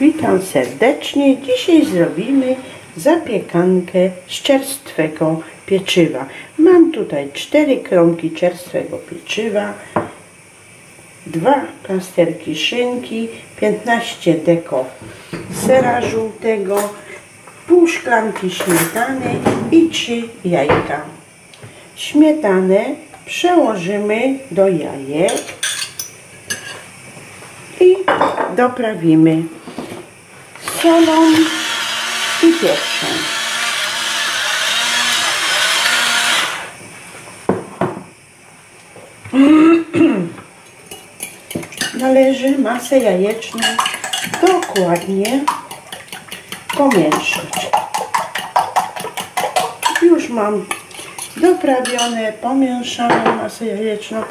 Witam serdecznie. Dzisiaj zrobimy zapiekankę z czerstwego pieczywa. Mam tutaj cztery kromki czerstwego pieczywa, dwa plasterki szynki, 15 deko sera żółtego, pół szklanki śmietany i trzy jajka. Śmietanę przełożymy do jajek i doprawimy solą i pieprzem. Należy masę jajeczną dokładnie pomieszać. Już mam doprawione, pomieszaną masę jajeczną.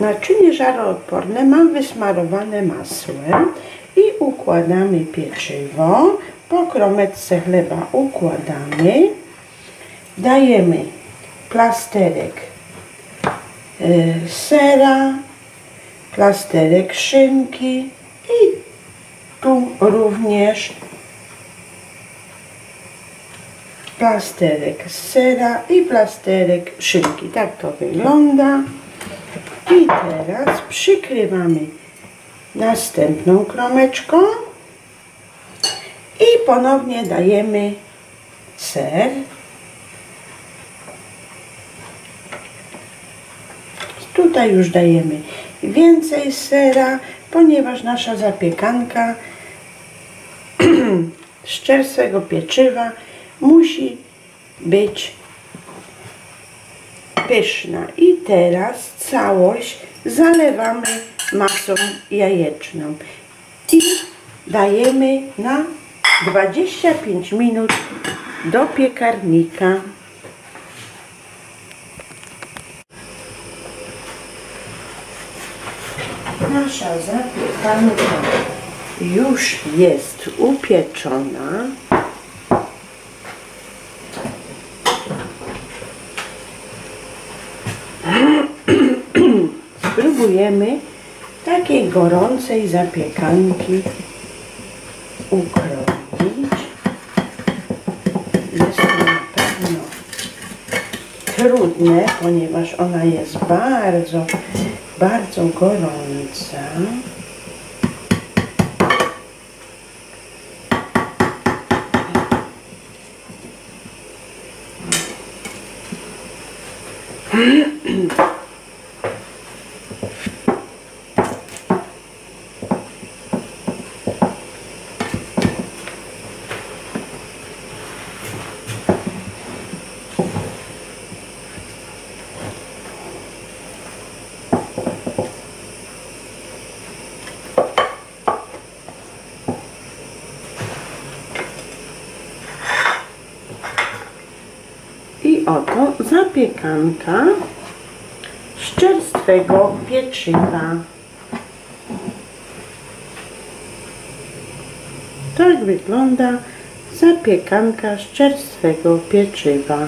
Naczynie żaroodporne mam wysmarowane masłem i układamy pieczywo. Po kromeczce chleba układamy. Dajemy plasterek y, sera, plasterek szynki i tu również plasterek sera i plasterek szynki. Tak to wygląda. I teraz przykrywamy następną kromeczką i ponownie dajemy ser. Tutaj już dajemy więcej sera, ponieważ nasza zapiekanka z czerstwego pieczywa musi być pyszna. I teraz całość zalewamy masą jajeczną i dajemy na 25 minut do piekarnika. Nasza zapiekanka już jest upieczona. Spróbujemy takiej gorącej zapiekanki ukroić. Jest to na pewno trudne, ponieważ ona jest bardzo, bardzo gorąca. Oto zapiekanka z czerstwego pieczywa. Tak wygląda zapiekanka z czerstwego pieczywa.